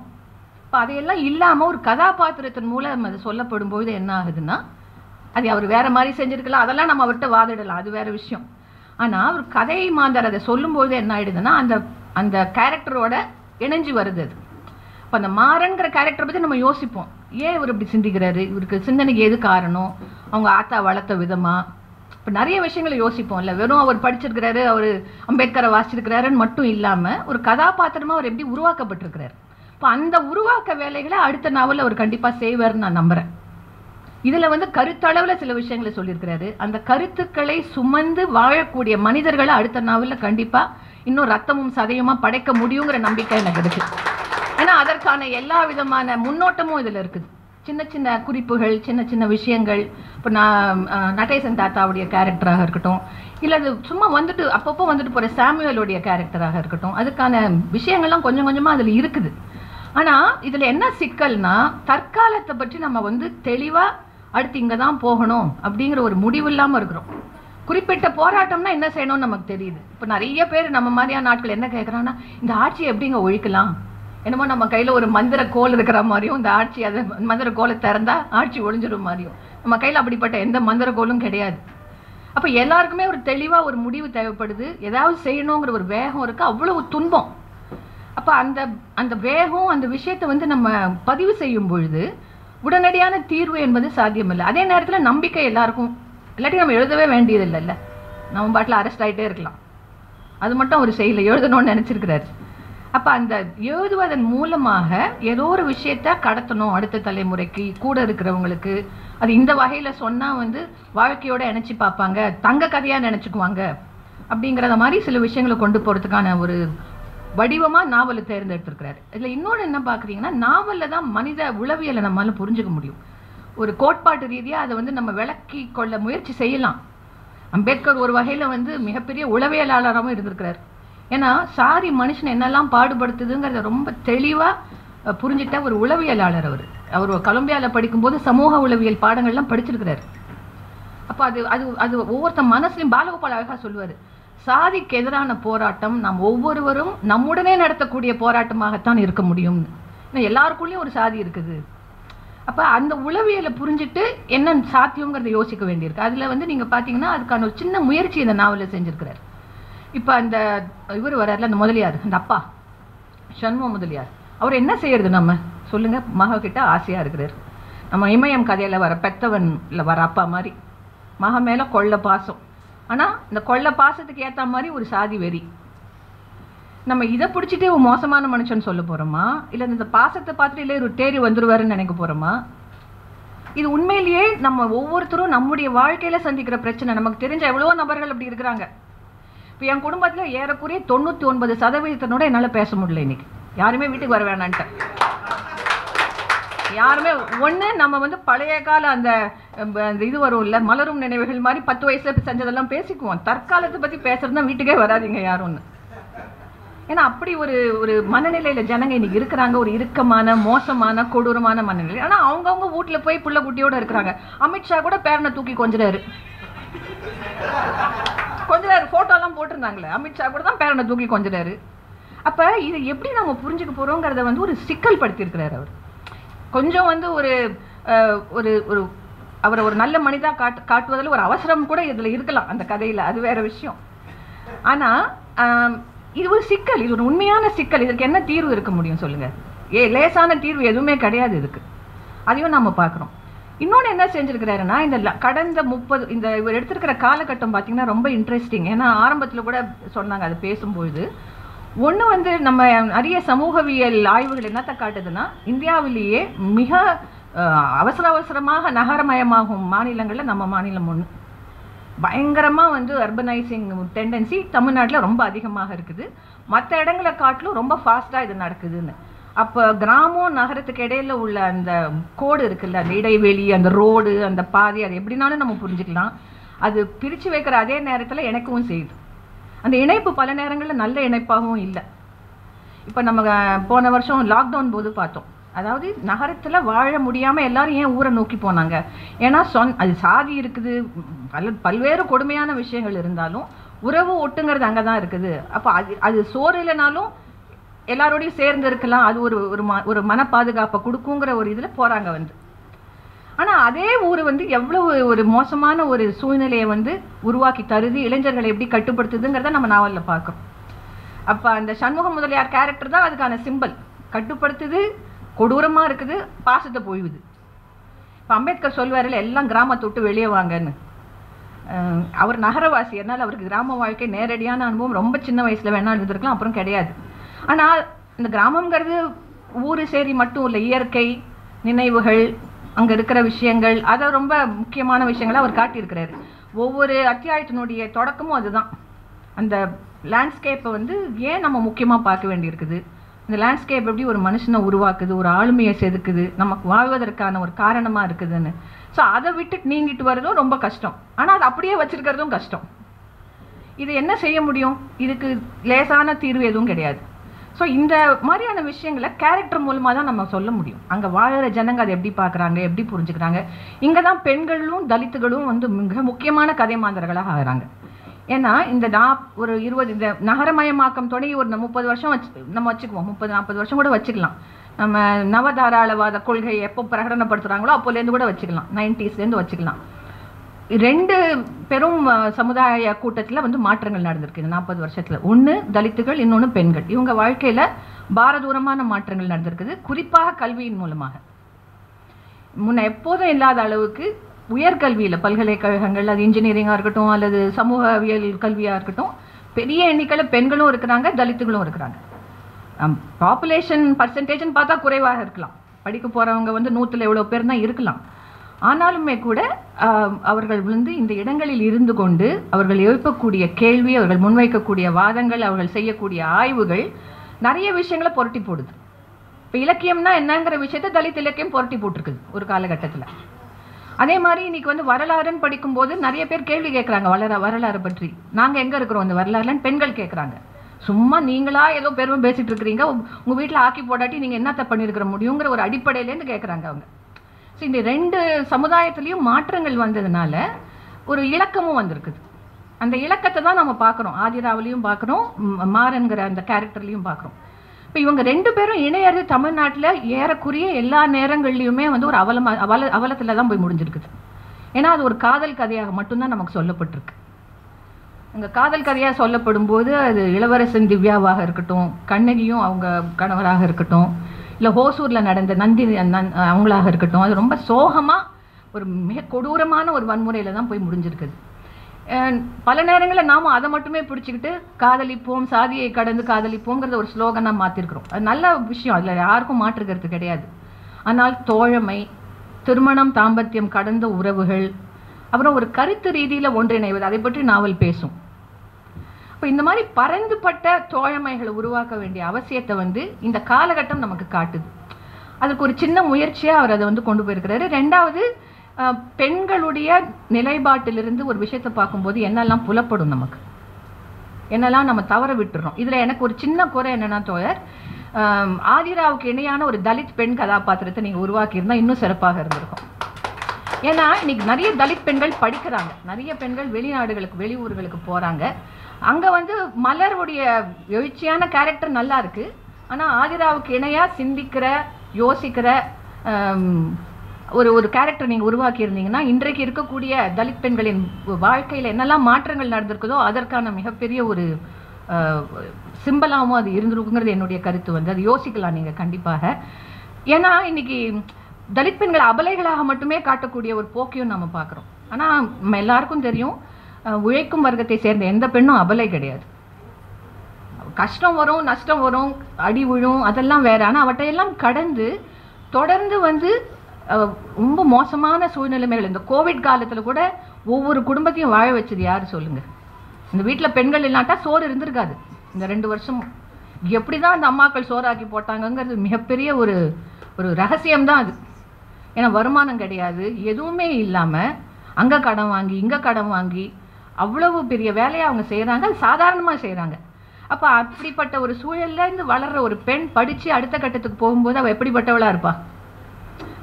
இப்போ அதையெல்லாம் இல்லாமல் ஒரு கதாபாத்திரத்தின் மூலம் அது சொல்லப்படும் பொழுது என்ன ஆகுதுன்னா அது அவர் வேற மாதிரி செஞ்சிருக்கலாம் அதெல்லாம் நம்ம அவர்கிட்ட வாதிடலாம் அது வேற விஷயம். ஆனால் அவர் கதை மாந்தர் அதை சொல்லும்போது என்ன ஆயிடுதுன்னா அந்த அந்த கேரக்டரோட இணைஞ்சு வருது அது. இப்போ அந்த மாறன்கிற கேரக்டரை பற்றி நம்ம யோசிப்போம். ஏன் இவர் இப்படி சிந்திக்கிறாரு? இவருக்கு சிந்தனைக்கு எது காரணம்? அவங்க ஆத்தா வளர்த்த விதமா? இப்போ நிறைய விஷயங்களை இல்லை வெறும் அவர் படிச்சிருக்கிறாரு அவர் அம்பேத்கரை வாசிச்சிருக்கிறாருன்னு மட்டும் இல்லாமல் ஒரு கதாபாத்திரமாக அவர் எப்படி உருவாக்கப்பட்டிருக்கிறாரு? இப்போ அந்த உருவாக்க வேலைகளை அடுத்த நாவலில் அவர் கண்டிப்பாக செய்வார்னு நான் நம்புறேன். இதுல வந்து கருத்தளவுல சில விஷயங்களை சொல்லியிருக்கிறாரு. அந்த கருத்துக்களை சுமந்து வாழக்கூடிய மனிதர்களை அடுத்த நாவலில் கண்டிப்பா இன்னும் ரத்தமும் சதையுமா படைக்க முடியுங்கிற நம்பிக்கை எனக்கு இருக்கு. ஏன்னா அதற்கான எல்லா விதமான முன்னோட்டமும் இதுல இருக்குது. சின்ன சின்ன குறிப்புகள் சின்ன சின்ன விஷயங்கள். இப்போ நான் நடேசன் தாத்தாவுடைய கேரக்டராக இருக்கட்டும். இல்லை அது சும்மா வந்துட்டு அப்பப்போ வந்துட்டு போகிற சாமுவேலுடைய கேரக்டராக இருக்கட்டும். அதுக்கான விஷயங்கள்லாம் கொஞ்சம் கொஞ்சமாக அதில் இருக்குது. ஆனால் இதில் என்ன சிக்கல்னா தற்காலத்தை பற்றி நம்ம வந்து தெளிவாக அடுத்து இங்கே தான் போகணும் அப்படிங்கிற ஒரு முடிவு இல்லாமல் இருக்கிறோம். குறிப்பிட்ட போராட்டம்னா என்ன செய்யணும்னு நமக்கு தெரியுது. இப்போ நிறைய பேர் நம்ம மாதிரியான நாட்கள் என்ன கேட்குறாங்கன்னா இந்த ஆட்சியை எப்படிங்க ஒழிக்கலாம்? என்னமோ நம்ம கையில் ஒரு மந்திர கோல் இருக்கிற மாதிரியும் இந்த ஆட்சி அதை மந்திர கோலை திறந்தா ஆட்சி ஒழிஞ்சிடும் மாதிரியும். நம்ம கையில் அப்படிப்பட்ட எந்த மந்திர கோலும் கிடையாது. அப்போ எல்லாருக்குமே ஒரு தெளிவாக ஒரு முடிவு தேவைப்படுது. ஏதாவது செய்யணுங்கிற ஒரு வேகம் இருக்கு. அவ்வளவு துன்பம். அப்போ அந்த அந்த வேகம் அந்த விஷயத்தை வந்து நம்ம பதிவு செய்யும் பொழுது உடனடியான தீர்வு என்பது சாத்தியமில்லை. அதே நேரத்தில் நம்பிக்கை எல்லாருக்கும் இல்லாட்டி நம்ம எழுதவே வேண்டியது இல்லைல்ல நம்ம பாட்டில் அரெஸ்ட் ஆகிட்டே இருக்கலாம். அது மட்டும் அவர் செய்யலை எழுதணும்னு நினச்சிருக்கிறாரு. அப்போ அந்த எழுதுவதன் மூலமாக ஏதோ ஒரு விஷயத்த கடத்தணும் அடுத்த தலைமுறைக்கு கூட இருக்கிறவங்களுக்கு. அது இந்த வகையில் சொன்னால் வந்து வாழ்க்கையோடு நினச்சி பார்ப்பாங்க தங்க கதையாக நினச்சிக்குவாங்க. அப்படிங்கிறத மாதிரி சில விஷயங்களை கொண்டு போகிறதுக்கான ஒரு வடிவமா நாவலை தேர்ந்தெடுத்திருக்கிறாரு. இதுல இன்னொன்று என்ன பாக்குறீங்கன்னா நாவல்ல தான் மனித உளவியலை நம்மளால புரிஞ்சுக்க முடியும். ஒரு கோட்பாட்டு ரீதியா அதை வந்து நம்ம விளக்கி கொள்ள முயற்சி செய்யலாம். அம்பேத்கர் ஒரு வகையில வந்து மிகப்பெரிய உளவியலாளராகவும் இருந்திருக்கிறார். ஏன்னா சாரி மனுஷன் என்னெல்லாம் பாடுபடுத்துதுங்கிறத ரொம்ப தெளிவா புரிஞ்சிட்ட ஒரு உளவியலாளர் அவர். அவர் கொலம்பியாவில் படிக்கும்போது சமூக உளவியல் பாடங்கள்லாம் படிச்சிருக்கிறார். அப்போ அது அது அது ஒவ்வொருத்த மனசுலையும் பாலகோபால் அழகா சொல்லுவார். சாதிக்கு எதிரான போராட்டம் நாம் ஒவ்வொருவரும் நம்முடனே நடத்தக்கூடிய போராட்டமாகத்தான் இருக்க முடியும். எல்லாருக்குள்ளேயும் ஒரு சாதி இருக்குது. அப்போ அந்த உளவியலை புரிஞ்சுட்டு என்ன சாத்தியங்கிறத யோசிக்க வேண்டியிருக்கு. அதில் வந்து நீங்கள் பார்த்தீங்கன்னா அதுக்கான ஒரு சின்ன முயற்சி இந்த நாவலில் செஞ்சுருக்கிறார். இப்போ அந்த இவர் வர்றாருல அந்த முதலியார் அந்த அப்பா சண்முக முதலியார். அவர் என்ன செய்யறது நம்ம? சொல்லுங்கள் மகக்கிட்ட கிட்ட இருக்கிறார். நம்ம இமயம் கதையில் வர பெத்தவனில் வர அப்பா மாதிரி. மக மேலே கொள்ள பாசம். ஆனால் இந்த கொள்ளை பாசத்துக்கு ஏற்ற மாதிரி ஒரு சாதி வெறி. நம்ம இதை பிடிச்சிட்டு ஒரு மோசமான மனுஷன் சொல்ல போகிறோமா இல்லை இந்த பாசத்தை பார்த்துட்டு இல்லை ஒரு தேறி வந்துருவாருன்னு நினைக்க போகிறோமா இது உண்மையிலேயே நம்ம ஒவ்வொருத்தரும் நம்முடைய வாழ்க்கையில் சந்திக்கிற பிரச்சனை. நமக்கு தெரிஞ்ச எவ்வளோ நபர்கள் அப்படி இருக்கிறாங்க. இப்போ என் குடும்பத்தில் ஏறக்குறைய தொண்ணூற்றி ஒன்பது சதவீதத்தினோட என்னால் பேச முடியல இன்னைக்கு. யாருமே வீட்டுக்கு வர வேணான்ட்டு. யாருமே ஒன்று நம்ம வந்து பழைய கால அந்த அந்த இது வரும்ல மலரும் நினைவுகள் மாதிரி பத்து வயசில் செஞ்சதெல்லாம் பேசிக்குவோம். தற்காலத்தை பற்றி பேசுறதுனா வீட்டுக்கே வராதீங்க யாரும் ஏன்னா அப்படி ஒரு ஒரு மனநிலையில் ஜனங்க இன்னைக்கு இருக்கிறாங்க. ஒரு இறுக்கமான மோசமான கொடூரமான மனநிலை. ஆனால் அவங்கவுங்க வீட்டில் போய் புள்ள குட்டியோடு இருக்கிறாங்க. அமித்ஷா கூட பேரனை தூக்கி கொஞ்சிறாரு கொஞ்சிறாரு ஃபோட்டோலாம் போட்டிருந்தாங்களே. அமித்ஷா கூட தான் பேரனை தூக்கி கொஞ்சிறாரு அப்போ இது எப்படி நம்ம புரிஞ்சுக்க போகிறோங்கிறத வந்து ஒரு சிக்கல் படுத்தியிருக்கிறார் அவர். கொஞ்சம் வந்து ஒரு ஒரு ஒரு அவரை ஒரு நல்ல மனிதா காட்டு காட்டுவதில் ஒரு அவசரம் கூட இதில் இருக்கலாம் அந்த கதையில். அது வேற விஷயம். ஆனால் இது ஒரு சிக்கல். இது ஒரு உண்மையான சிக்கல். இதுக்கு என்ன தீர்வு இருக்க முடியும் சொல்லுங்க. ஏ லேசான தீர்வு எதுவுமே கிடையாது இதுக்கு. அதையும் நம்ம பார்க்குறோம் இன்னொன்று என்ன செஞ்சிருக்கிறாருன்னா இந்த கடந்த முப்பது இந்த இவர் எடுத்திருக்கிற காலகட்டம் பார்த்தீங்கன்னா ரொம்ப இன்ட்ரெஸ்டிங் ஏன்னா ஆரம்பத்தில் கூட சொன்னாங்க அது பேசும்பொழுது. ஒன்று வந்து நம்ம நிறைய சமூகவியல் ஆய்வுகள் என்னத்தை காட்டுதுன்னா இந்தியாவிலேயே மிக அவசர அவசரமாக நகரமயமாகும் மாநிலங்களில் நம்ம மாநிலம் ஒன்று பயங்கரமாக வந்து அர்பனைசிங் டெண்டன்சி தமிழ்நாட்டில் ரொம்ப அதிகமாக இருக்குது. மற்ற இடங்களை காட்டிலும் ரொம்ப ஃபாஸ்ட்டாக இது நடக்குதுன்னு. அப்போ கிராமம் நகரத்துக்கு இடையில உள்ள அந்த கோடு இருக்குல்ல அந்த இடைவெளி அந்த ரோடு அந்த பாதை அது எப்படினாலும் நம்ம புரிஞ்சுக்கலாம். அது பிரித்து வைக்கிற அதே நேரத்தில் எனக்கும் செய்யுது. அந்த இணைப்பு பல நேரங்களில் நல்ல இணைப்பாகவும் இல்லை. இப்போ நம்ம போன வருஷம் லாக்டவுன் போது பார்த்தோம். அதாவது நகரத்தில் வாழ முடியாமல் எல்லாரும் ஏன் ஊரை நோக்கி போனாங்க? ஏன்னா சொன் அது சாதி இருக்குது பல பல்வேறு கொடுமையான விஷயங்கள் இருந்தாலும் உறவு ஒட்டுங்கிறது அங்கே தான் இருக்குது. அப்போ அது அது சோறு இல்லைனாலும் எல்லாரோடையும் சேர்ந்து இருக்கலாம். அது ஒரு ஒரு ம- ஒரு மன பாதுகாப்பை கொடுக்குங்கிற ஒரு இதில் போகிறாங்க வந்து. ஆனால் அதே ஊர் வந்து எவ்வளவு ஒரு மோசமான ஒரு சூழ்நிலையை வந்து உருவாக்கி தருது இளைஞர்களை எப்படி கட்டுப்படுத்துதுங்கிறத நம்ம நாவலில் பார்க்குறோம். அப்போ அந்த சண்முக முதலியார் கேரக்டர் தான் அதுக்கான சிம்பல் கட்டுப்படுத்துது கொடூரமாக இருக்குது பாசத்தை போய்விது இப்போ அம்பேத்கர் சொல்வாரில் எல்லாம் கிராமத்தை விட்டு வெளியே வாங்கன்னு. அவர் நகரவாசி என்னால் அவருக்கு கிராம வாழ்க்கை நேரடியான அனுபவம். ரொம்ப சின்ன வயசில் வேணாலும் இருந்திருக்கலாம் அப்புறம் கிடையாது. ஆனால் இந்த கிராமங்கிறது ஊர் சேரி மட்டும் இல்லை இயற்கை நினைவுகள் அங்கே இருக்கிற விஷயங்கள் அதை ரொம்ப முக்கியமான விஷயங்களை அவர் காட்டியிருக்கிறாரு. ஒவ்வொரு அத்தியாயத்தினுடைய தொடக்கமும் அதுதான். அந்த லேண்ட்ஸ்கேப்பை வந்து ஏன் நம்ம முக்கியமாக பார்க்க வேண்டியிருக்குது? இந்த லேண்ட்ஸ்கேப் எப்படி ஒரு மனுஷனை உருவாக்குது ஒரு ஆளுமையை செதுக்குது நமக்கு வாழ்வதற்கான ஒரு காரணமாக இருக்குதுன்னு. ஸோ அதை விட்டு நீங்கிட்டு வர்றதும் ரொம்ப கஷ்டம். ஆனால் அது அப்படியே வச்சுருக்கிறதும் கஷ்டம். இது என்ன செய்ய முடியும்? இதுக்கு லேசான தீர்வு எதுவும் கிடையாது. ஸோ இந்த மாதிரியான விஷயங்களை கேரக்டர் மூலமாக தான் நம்ம சொல்ல முடியும். அங்கே வாழுற ஜனங்க அதை எப்படி பார்க்குறாங்க எப்படி புரிஞ்சுக்கிறாங்க? இங்கே தான் பெண்களும் தலித்துகளும் வந்து மிக முக்கியமான கதை மாந்தர்களாக ஆகிறாங்க. ஏன்னா இந்த நா ஒரு இருபது இந்த நகரமயமாக்கம் தொடங்கி ஒரு முப்பது வருஷம் வச்சு நம்ம வச்சுக்குவோம். முப்பது நாற்பது வருஷம் கூட வச்சுக்கலாம். நம்ம நவதாராளவாத கொள்கை எப்போ பிரகடனப்படுத்துகிறாங்களோ அப்போலேருந்து கூட வச்சுக்கலாம். நைன்டிஸ்லேருந்து வச்சுக்கலாம். ரெண்டு பெரும் சமுதாய கூட்டத்தில் வந்து மாற்றங்கள் நடந்திருக்கு இந்த நாற்பது வருஷத்துல. ஒன்று தலித்துகள் இன்னொன்னு பெண்கள். இவங்க வாழ்க்கையில பாரதூரமான மாற்றங்கள் நடந்திருக்குது. குறிப்பாக கல்வியின் மூலமாக. முன்ன எப்போதும் இல்லாத அளவுக்கு உயர்கல்வியில் பல்கலைக்கழகங்கள் அது இன்ஜினியரிங்காக இருக்கட்டும் அல்லது சமூகவியல் கல்வியாக இருக்கட்டும் பெரிய எண்ணிக்கையில் பெண்களும் இருக்கிறாங்க தலித்துகளும் இருக்கிறாங்க. பாப்புலேஷன் பர்சன்டேஜ்னு பார்த்தா குறைவாக இருக்கலாம். படிக்க போகிறவங்க வந்து நூற்றில் எவ்வளோ பேர் தான் இருக்கலாம். ஆனாலுமே கூட ஆஹ், அவர்கள் வந்து இந்த இடங்களில் இருந்து கொண்டு அவர்கள் எழுப்பக்கூடிய கேள்வி அவர்கள் முன்வைக்கக்கூடிய வாதங்கள் அவர்கள் செய்யக்கூடிய ஆய்வுகள் நிறைய விஷயங்களை புரட்டி போடுது. இப்ப இலக்கியம்னா என்னங்கிற விஷயத்தை தலித் இலக்கியம் புரட்டி போட்டிருக்குது ஒரு காலகட்டத்துல. அதே மாதிரி இன்னைக்கு வந்து வரலாறுன்னு படிக்கும்போது நிறைய பேர் கேள்வி கேட்குறாங்க வளர வரலாறு பற்றி. நாங்க எங்க இருக்கிறோம் அந்த வரலாறுலன்னு பெண்கள் கேட்குறாங்க சும்மா நீங்களா ஏதோ பெருமை பேசிட்டு இருக்கிறீங்க உங்க- வீட்டில் ஆக்கி போடாட்டி நீங்க என்னத்த பண்ணியிருக்கிற முடியுங்கிற ஒரு அடிப்படையிலேருந்து கேட்குறாங்க அவங்க. ஸோ இந்த ரெண்டு சமுதாயத்துலேயும் மாற்றங்கள் வந்ததுனால ஒரு இலக்கமும் வந்திருக்குது. அந்த இலக்கத்தை தான் நம்ம பார்க்குறோம். ஆதிராவிலையும் பார்க்குறோம். மாறன்கிற அந்த கேரக்டர்லையும் பார்க்குறோம். இப்போ இவங்க ரெண்டு பேரும் இணையறது தமிழ்நாட்டில் ஏறக்குறைய எல்லா நேரங்கள்லையுமே வந்து ஒரு அவலமாக அவல அவலத்தில் தான் போய் முடிஞ்சிருக்குது. ஏன்னா அது ஒரு காதல் கதையாக மட்டும்தான் நமக்கு சொல்லப்பட்டிருக்கு. அங்கே காதல் கதையாக சொல்லப்படும் போது அது இளவரசன் திவ்யாவாக இருக்கட்டும் கண்ணகியும் அவங்க கணவராக இருக்கட்டும் இல்லை ஹோசூரில் நடந்த நந்தி நந் அவங்களாக இருக்கட்டும் அது ரொம்ப சோகமாக ஒரு மிக கொடூரமான ஒரு வன்முறையில் தான் போய் முடிஞ்சிருக்குது. பல நேரங்களில் நாமும் அதை மட்டுமே பிடிச்சிக்கிட்டு காதலிப்போம் சாதியை கடந்து காதலிப்போங்கிறத ஒரு ஸ்லோகனாக மாற்றிருக்கிறோம் அது நல்ல விஷயம் அதில் யாருக்கும் மாற்றுக்கிறது கிடையாது. ஆனால் தோழமை திருமணம் தாம்பத்தியம் கடந்த உறவுகள் அப்புறம் ஒரு கருத்து ரீதியில் ஒன்றிணைவது அதை பற்றி நாவல் பேசும். இப்போ இந்த மாதிரி பரந்துபட்ட தோழமைகளை உருவாக்க வேண்டிய அவசியத்தை வந்து இந்த காலகட்டம் நமக்கு காட்டுது. அதுக்கு ஒரு சின்ன முயற்சியாக அவர் அதை வந்து கொண்டு போயிருக்கிறாரு. ரெண்டாவது பெண்களுடைய நிலைப்பாட்டிலிருந்து ஒரு விஷயத்தை பார்க்கும்போது என்னெல்லாம் புலப்படும் நமக்கு? என்னெல்லாம் நம்ம தவற விட்டுறோம்? இதில் எனக்கு ஒரு சின்ன குறை என்னென்னா தோழர் ஆதிராவுக்கு இணையான ஒரு தலித் பெண் கதாபாத்திரத்தை நீங்கள் உருவாக்கியிருந்தால் இன்னும் சிறப்பாக இருந்திருக்கும். ஏன்னா இன்னைக்கு நிறைய தலித் பெண்கள் படிக்கிறாங்க. நிறைய பெண்கள் வெளிநாடுகளுக்கு வெளியூர்களுக்கு போகிறாங்க அங்கே வந்து மலருடைய எழுச்சியான கேரக்டர் நல்லா இருக்குது ஆனால் ஆதிராவுக்கு இணையாக சிந்திக்கிற யோசிக்கிற ஒரு ஒரு கேரக்டர் நீங்கள் உருவாக்கி இருந்தீங்கன்னா இன்றைக்கு இருக்கக்கூடிய தலித் பெண்களின் வாழ்க்கையில் என்னெல்லாம் மாற்றங்கள் நடந்திருக்குதோ அதற்கான மிகப்பெரிய ஒரு சிம்பலாகவும் அது இருந்திருக்குங்கிறது என்னுடைய கருத்து வந்து. அது யோசிக்கலாம் நீங்கள் கண்டிப்பாக. ஏன்னா இன்னைக்கு தலித் பெண்களை அபலைகளாக மட்டுமே காட்டக்கூடிய ஒரு போக்கையும் நம்ம பார்க்குறோம். ஆனால் நம்ம எல்லாருக்கும் தெரியும் உழைக்கும் வர்க்கத்தை சேர்ந்த எந்த பெண்ணும் அபலை கிடையாது. கஷ்டம் வரும் நஷ்டம் வரும் அடி விழும் அதெல்லாம் வேற. ஆனால் அவற்றையெல்லாம் கடந்து தொடர்ந்து வந்து ரொம்ப மோசமான சூழ்நிலைமைகள். இந்த கோவிட் காலத்தில் கூட ஒவ்வொரு குடும்பத்தையும் வாழ வச்சது யார் சொல்லுங்கள் இந்த வீட்டில் பெண்கள் இல்லாட்டா சோறு இருந்திருக்காது. இந்த ரெண்டு வருஷம் எப்படி தான் அந்த அம்மாக்கள் சோறாக்கி போட்டாங்கங்கிறது மிகப்பெரிய ஒரு ஒரு ரகசியம்தான் அது. ஏன்னா வருமானம் கிடையாது. எதுவுமே இல்லாமல் அங்கே கடன் வாங்கி இங்கே கடன் வாங்கி அவ்வளவு பெரிய வேலையை அவங்க செய்கிறாங்க அது சாதாரணமாக செய்கிறாங்க அப்போ அப்படிப்பட்ட ஒரு சூழல்ல இருந்து வளர்ற ஒரு பெண் படித்து அடுத்த கட்டத்துக்கு போகும்போது அவள் எப்படிப்பட்டவளாக இருப்பாள்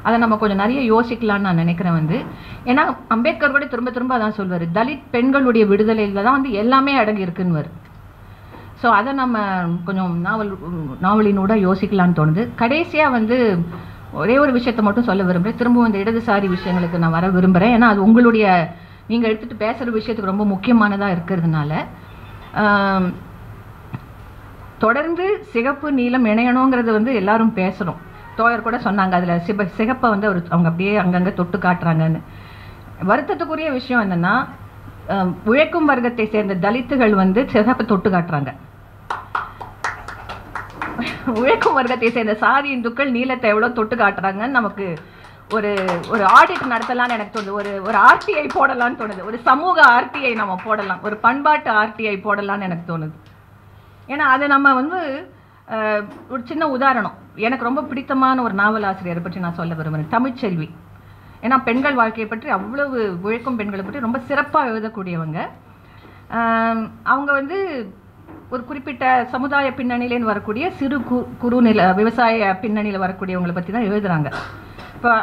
அதை நம்ம கொஞ்சம் நிறைய யோசிக்கலாம்னு நான் நினைக்கிறேன் வந்து. ஏன்னா அம்பேத்கர் கூட திரும்ப திரும்ப அதான் சொல்வார் தலித் பெண்களுடைய விடுதலையில் தான் வந்து எல்லாமே அடங்கி இருக்குன்னு ஸோ அதை நம்ம கொஞ்சம் நாவல் நாவலினூட யோசிக்கலாம்னு தோணுது. கடைசியாக வந்து ஒரே ஒரு விஷயத்தை மட்டும் சொல்ல விரும்புகிறேன் திரும்பவும் இந்த இடதுசாரி விஷயங்களுக்கு நான் வர விரும்புகிறேன் ஏன்னா அது உங்களுடைய நீங்கள் எடுத்துகிட்டு பேசுகிற விஷயத்துக்கு ரொம்ப முக்கியமானதாக இருக்கிறதுனால தொடர்ந்து சிகப்பு நீளம் இணையணுங்கிறது வந்து எல்லாரும் பேசுகிறோம் தோழர் கூட சொன்னாங்க அதில் சிப சிகப்பை வந்து அவர் அவங்க அப்படியே அங்கங்கே தொட்டு காட்டுறாங்கன்னு. வருத்தத்துக்குரிய விஷயம் என்னென்னா உழைக்கும் வர்க்கத்தை சேர்ந்த தலித்துகள் வந்து சிகப்பை தொட்டு காட்டுறாங்க. உழைக்கும் வர்க்கத்தை சேர்ந்த சாதி இந்துக்கள் நீளத்தை எவ்வளோ தொட்டு காட்டுறாங்கன்னு நமக்கு ஒரு ஒரு ஆடிட் நடத்தலாம்னு எனக்கு தோணுது. ஒரு ஒரு ஆர்டிஐ போடலாம்னு தோணுது. ஒரு சமூக ஆர்டிஐ நம்ம போடலாம். ஒரு பண்பாட்டு ஆர்டிஐ போடலாம்னு எனக்கு தோணுது. ஏன்னா அதை நம்ம வந்து ஒரு சின்ன உதாரணம். எனக்கு ரொம்ப பிடித்தமான ஒரு நாவல் ஆசிரியரை பற்றி நான் சொல்ல விரும்புகிறேன் தமிழ்ச்செல்வி ஏன்னா பெண்கள் வாழ்க்கையை பற்றி அவ்வளவு உழைக்கும் பெண்களை பற்றி ரொம்ப சிறப்பாக எழுதக்கூடியவங்க. அவங்க வந்து ஒரு குறிப்பிட்ட சமுதாய பின்னணியிலேருந்து வரக்கூடிய சிறு கு குறு நில விவசாய பின்னணியில் வரக்கூடியவங்களை பற்றி தான் எழுதுகிறாங்க இப்போ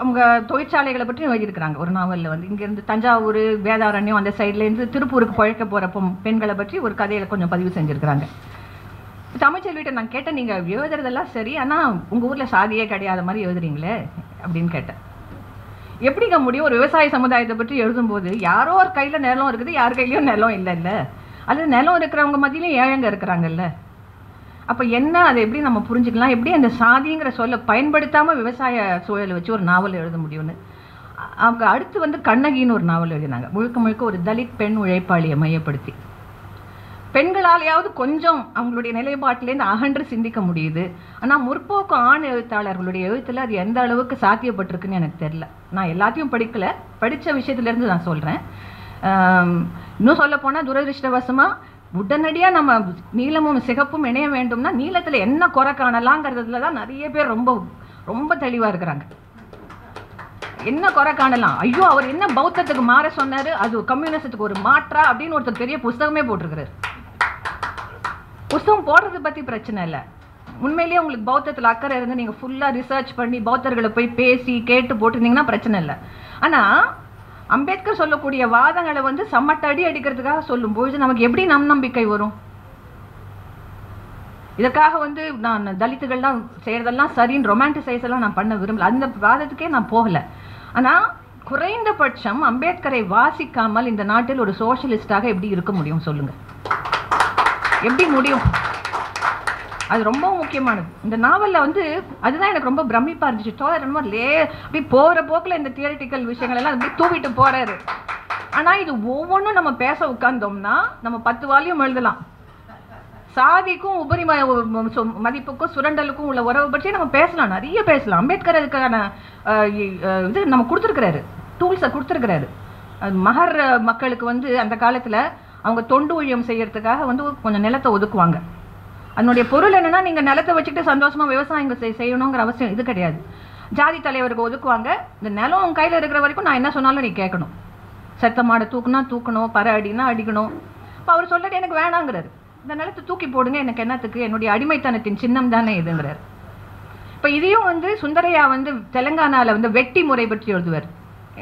அவங்க தொழிற்சாலைகளை பற்றி எழுதியிருக்கிறாங்க. ஒரு நாவலில் வந்து இங்கேருந்து தஞ்சாவூர் வேதாரண்யம் அந்த சைட்லேருந்து திருப்பூருக்கு பழைக்க போகிறப்போ பெண்களை பற்றி ஒரு கதையில் கொஞ்சம் பதிவு செஞ்சுருக்கிறாங்க. தமிழ்ச்செல்விட்ட நான் கேட்டேன் நீங்கள் எழுதுறதெல்லாம் சரி ஆனால் உங்கள் ஊரில் சாதியே கிடையாத மாதிரி எழுதுறீங்களே? அப்படின்னு கேட்டேன். எப்படிங்க முடியும்? ஒரு விவசாய சமுதாயத்தை பற்றி எழுதும்போது யாரோ ஒரு கையில் நிலம் இருக்குது யார் கையிலையும் நிலம் இல்லைல்ல? அல்லது நிலம் இருக்கிறவங்க மத்தியிலும் ஏழைங்க இருக்கிறாங்கல்ல? அப்போ என்ன அதை எப்படி நம்ம புரிஞ்சுக்கலாம்? எப்படி அந்த சாதிங்கிற சொல்ல பயன்படுத்தாமல் விவசாய சூழலை வச்சு ஒரு நாவல் எழுத முடியும்னு? அவங்க அடுத்து வந்து கண்ணகின்னு ஒரு நாவல் எழுதினாங்க. முழுக்க முழுக்க ஒரு தலித் பெண் உழைப்பாளியை மையப்படுத்தி. பெண்களாலேயாவது கொஞ்சம் அவங்களுடைய நிலைப்பாட்டிலேருந்து அகன்று சிந்திக்க முடியுது. ஆனால் முற்போக்கு ஆண் எழுத்தாளர்களுடைய எழுத்தில் அது எந்த அளவுக்கு சாத்தியப்பட்டிருக்குன்னு எனக்கு தெரில நான் எல்லாத்தையும் படிக்கலை. படித்த விஷயத்துலேருந்து நான் சொல்கிறேன் இன்னும் சொல்லப்போனால் துரதிருஷ்டவசமாக உடனடியாக நம்ம நீளமும் சிகப்பும் இணைய வேண்டும்னா நீளத்தில் என்ன குறை காணலாங்கிறதுல தான் நிறைய பேர் ரொம்ப ரொம்ப தெளிவாக இருக்கிறாங்க. என்ன குறை காணலாம்? ஐயோ அவர் என்ன பௌத்தத்துக்கு மாற சொன்னார்? அது கம்யூனிசத்துக்கு ஒரு மாற்றா அப்படின்னு ஒருத்தர் பெரிய புஸ்தகமே போட்டிருக்கிறாரு. புஸ்தகம் போடுறது பற்றி பிரச்சனை இல்லை. உண்மையிலேயே உங்களுக்கு பௌத்தத்தில் அக்கறை இருந்து நீங்கள் ஃபுல்லாக ரிசர்ச் பண்ணி பௌத்தர்களை போய் பேசி கேட்டு போட்டிருந்தீங்கன்னா பிரச்சனை இல்லை. ஆனால் அம்பேத்கர் சொல்லக்கூடிய வாதங்களை வந்து சம்மட்டடி அடிக்கிறதுக்காக சொல்லும்பொழுது நமக்கு எப்படி நம் நம்பிக்கை வரும்? இதற்காக வந்து நான் தலித்துகள்லாம் செய்கிறதெல்லாம் சரின்னு ரொமான்டிசைஸ் எல்லாம் நான் பண்ண விரும்பல. அந்த வாதத்துக்கே நான் போகலை. ஆனால் குறைந்தபட்சம் அம்பேத்கரை வாசிக்காமல் இந்த நாட்டில் ஒரு சோஷியலிஸ்டாக எப்படி இருக்க முடியும் சொல்லுங்க. எப்படி முடியும்? அது ரொம்ப முக்கியமானது. இந்த நாவலில் வந்து அதுதான் எனக்கு ரொம்ப பிரமிப்பாக இருந்துச்சு. டோலர் ரொம்ப லே அப்படி போகிற போக்கில் இந்த தியரிட்டிக்கல் விஷயங்கள் எல்லாம் அப்படி தூவிட்டு போகிறாரு ஆனால் இது ஒவ்வொன்றும் நம்ம பேச உட்காந்தோம்னா நம்ம பத்து வாலியும் எழுதலாம். சாதிக்கும் உபரி மதிப்புக்கும் சுரண்டலுக்கும் உள்ள உறவு பற்றி நம்ம பேசலாம். நிறைய பேசலாம். அம்பேத்கர் அதுக்கான இது நம்ம கொடுத்துருக்கிறாரு. டூல்ஸை கொடுத்துருக்கிறாரு. அது மகர் மக்களுக்கு வந்து அந்த காலத்தில் அவங்க தொண்டு ஊழியம் செய்யறதுக்காக வந்து கொஞ்சம் நிலத்தை ஒதுக்குவாங்க. அதனுடைய பொருள் என்னன்னா நீங்கள் நிலத்தை வச்சுக்கிட்டு சந்தோஷமா விவசாயம் செய்யணுங்கிற அவசியம் இது கிடையாது. ஜாதி தலைவருக்கு ஒதுக்குவாங்க. இந்த நிலம் உன் கையில் இருக்கிற வரைக்கும் நான் என்ன சொன்னாலும் நீ கேட்கணும். செத்த மாடு தூக்குனா தூக்கணும் பற அடினா அடிக்கணும். இப்போ அவர் சொல்லிட்டு எனக்கு வேணாங்கிறாரு. இந்த நிலத்தை தூக்கி போடுங்க எனக்கு என்னத்துக்கு? என்னுடைய அடிமைத்தனத்தின் சின்னம் தானே இதுங்கிறார். இப்போ இதையும் வந்து சுந்தரையா வந்து தெலுங்கானாவில் வந்து வெட்டி முறை பற்றி எழுதுவார்.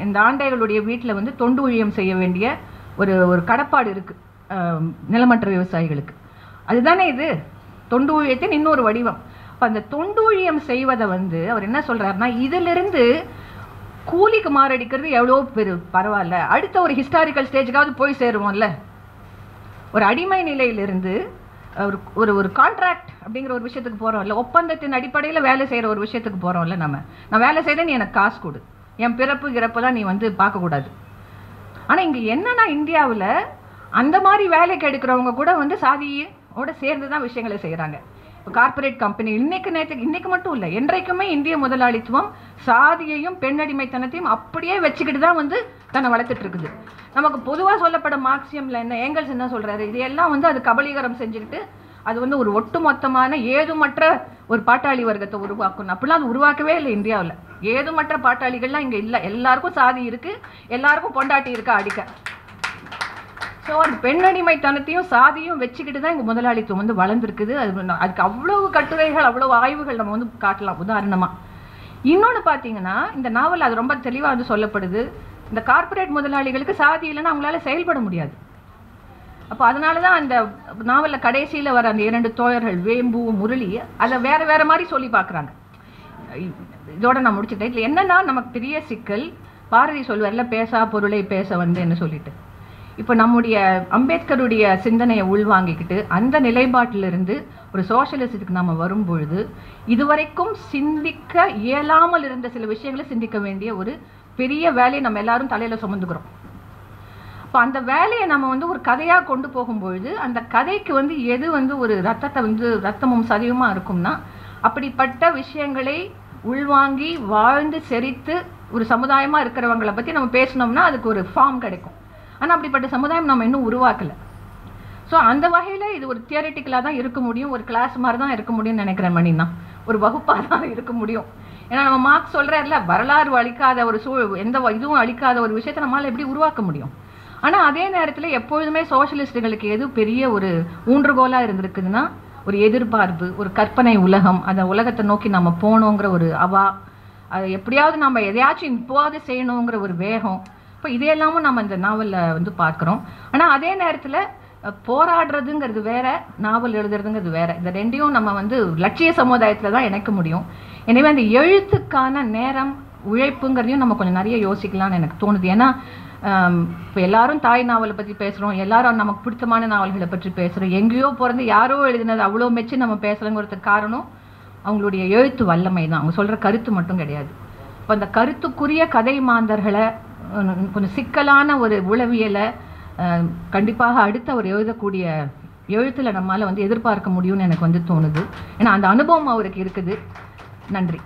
இந்த ஆண்டைகளுடைய வீட்டில் வந்து தொண்டு ஊழியம் செய்ய வேண்டிய ஒரு ஒரு கடப்பாடு இருக்குது நிலமற்ற விவசாயிகளுக்கு. அதுதானே இது? தொண்டு ஊழியத்தின் இன்னொரு வடிவம். இப்போ அந்த தொண்டு ஊழியம் செய்வதை வந்து அவர் என்ன சொல்கிறாருன்னா இதிலிருந்து கூலிக்கு மாரடிக்கிறது எவ்வளோ பெரு பரவாயில்ல. அடுத்த ஒரு ஹிஸ்டாரிக்கல் ஸ்டேஜுக்காவது போய் சேருவோம்ல. ஒரு அடிமை நிலையிலிருந்து ஒரு ஒரு ஒரு கான்ட்ராக்ட் அப்படிங்கிற ஒரு விஷயத்துக்கு போகிறோம்ல ஒப்பந்தத்தின் அடிப்படையில் வேலை செய்கிற ஒரு விஷயத்துக்கு போகிறோம்ல நம்ம. நான் வேலை செய்கிறேன் நீ எனக்கு காசு கொடு. என் பிறப்பு இறப்பெல்லாம் நீ வந்து பார்க்கக்கூடாது. ஆனால் இங்கே என்னன்னா இந்தியாவில் அந்த மாதிரி வேலைக்கு எடுக்கிறவங்க கூட வந்து சாதியோட சேர்ந்து தான் விஷயங்களை செய்கிறாங்க இப்போ கார்ப்பரேட் கம்பெனி இன்னைக்கு நேற்று இன்னைக்கு மட்டும் இல்லை என்றைக்குமே இந்திய முதலாளித்துவம் சாதியையும் பெண்ணடிமைத்தனத்தையும் அப்படியே வச்சுக்கிட்டு தான் வந்து தன்னை வளர்த்துட்டு இருக்குது. நமக்கு பொதுவாக சொல்லப்படும் மார்க்சியமில் என்ன ஏங்கல்ஸ் என்ன சொல்கிறாரு இது எல்லாம் வந்து அது கபலீகரம் செஞ்சுக்கிட்டு அது வந்து ஒரு ஒட்டுமொத்தமான ஏதுமற்ற ஒரு பாட்டாளி வர்க்கத்தை உருவாக்கணும். அப்படிலாம் அது உருவாக்கவே இல்லை இந்தியாவில். ஏதுமற்ற பாட்டாளிகள்லாம் இங்கே இல்லை. எல்லாருக்கும் சாதி இருக்கு எல்லாருக்கும் பொண்டாட்டி இருக்கா அடிக்க. ஸோ அந்த பெண்ணடிமைத்தனத்தையும் சாதியும் வச்சுக்கிட்டு தான் இங்கே முதலாளித்துவம் வந்து வளர்ந்துருக்குது. அது அதுக்கு அவ்வளவு கட்டுரைகள் அவ்வளோ ஆய்வுகள் நம்ம வந்து காட்டலாம் உதாரணமாக இன்னொன்று பார்த்தீங்கன்னா இந்த நாவல் அது ரொம்ப தெளிவாக வந்து சொல்லப்படுது. இந்த கார்ப்பரேட் முதலாளிகளுக்கு சாதி இல்லைன்னா அவங்களால செயல்பட முடியாது. அப்போ அதனால தான் அந்த நாவலில் கடைசியில் வர அந்த இரண்டு தோழர்கள் வேம்பு முரளி அதை வேறு வேறு மாதிரி சொல்லி பார்க்குறாங்க இதோட நான் முடிச்சுட்டேன். இதில் என்னென்னா நமக்கு பெரிய சிக்கல் பாரதி சொல்வார்ல பேசா பொருளை பேச வந்தேன்னு சொல்லிட்டு. இப்போ நம்முடைய அம்பேத்கருடைய சிந்தனையை உள்வாங்கிக்கிட்டு அந்த நிலைப்பாட்டிலிருந்து ஒரு சோஷலிசத்துக்கு நம்ம வரும்பொழுது இதுவரைக்கும் சிந்திக்க இயலாமல் இருந்த சில விஷயங்களை சிந்திக்க வேண்டிய ஒரு பெரிய வேலையை நம்ம எல்லாரும் தலையில் சுமந்துக்கிறோம். இப்போ அந்த வேலையை நம்ம வந்து ஒரு கதையாக கொண்டு போகும்பொழுது அந்த கதைக்கு வந்து எது வந்து ஒரு ரத்தத்தை வந்து ரத்தமும் சதிவுமாக இருக்கும்னா அப்படிப்பட்ட விஷயங்களை உள்வாங்கி வாழ்ந்து செரித்து ஒரு சமுதாயமாக இருக்கிறவங்களை பற்றி நம்ம பேசினோம்னா அதுக்கு ஒரு ஃபார்ம் கிடைக்கும். ஆனால் அப்படிப்பட்ட சமுதாயம் நம்ம இன்னும் உருவாக்கலை. ஸோ அந்த வகையில் இது ஒரு தியரிட்டிக்கலாக தான் இருக்க முடியும். ஒரு கிளாஸ் மாதிரி தான் இருக்க முடியும்னு நினைக்கிறேன் மணினா ஒரு வகுப்பாக தான் இருக்க முடியும். ஏன்னா நம்ம மார்க் சொல்கிறார்ல வரலாறு அழிக்காத ஒரு சூழ் எந்த இதுவும் அழிக்காத ஒரு விஷயத்தை நம்மளால் எப்படி உருவாக்க முடியும்? ஆனால் அதே நேரத்தில் எப்பொழுதுமே சோஷலிஸ்டுகளுக்கு எது பெரிய ஒரு ஊன்றுகோலாக இருந்திருக்குதுன்னா ஒரு எதிர்பார்ப்பு ஒரு கற்பனை உலகம். அந்த உலகத்தை நோக்கி நம்ம போகணுங்கிற ஒரு அவா அது எப்படியாவது நம்ம எதையாச்சும் இப்போவாது செய்யணுங்கிற ஒரு வேகம். இப்போ இதையெல்லாமும் நம்ம இந்த நாவலில் வந்து பார்க்குறோம். ஆனால் அதே நேரத்தில் போராடுறதுங்கிறது வேற நாவல் எழுதுறதுங்கிறது வேற. இந்த ரெண்டையும் நம்ம வந்து லட்சிய சமுதாயத்தில் தான் இணைக்க முடியும். எனவே அந்த எழுத்துக்கான நேரம் உழைப்புங்கிறதையும் நம்ம கொஞ்சம் நிறைய யோசிக்கலாம்னு எனக்கு தோணுது. ஏன்னா இப்போ எல்லாரும் தாய் நாவலை பற்றி பேசுகிறோம் எல்லாரும் நமக்கு பிடித்தமான நாவல்களை பற்றி பேசுகிறோம் எங்கேயோ பிறந்து யாரோ எழுதினது அவ்வளோ மெச்சு நம்ம பேசுகிறோங்கிறதுக்கு காரணம் அவங்களுடைய எழுத்து வல்லமை தான். அவங்க சொல்கிற கருத்து மட்டும் கிடையாது. இப்போ அந்த கருத்துக்குரிய கதை மாந்தர்களை கொஞ்சம் சிக்கலான ஒரு உளவியலை கண்டிப்பாக அடுத்து அவர் எழுதக்கூடிய எழுத்தில் நம்மால் வந்து எதிர்பார்க்க முடியும்னு எனக்கு வந்து தோணுது. ஏன்னா அந்த அனுபவம் அவருக்கு இருக்குது. நன்றி.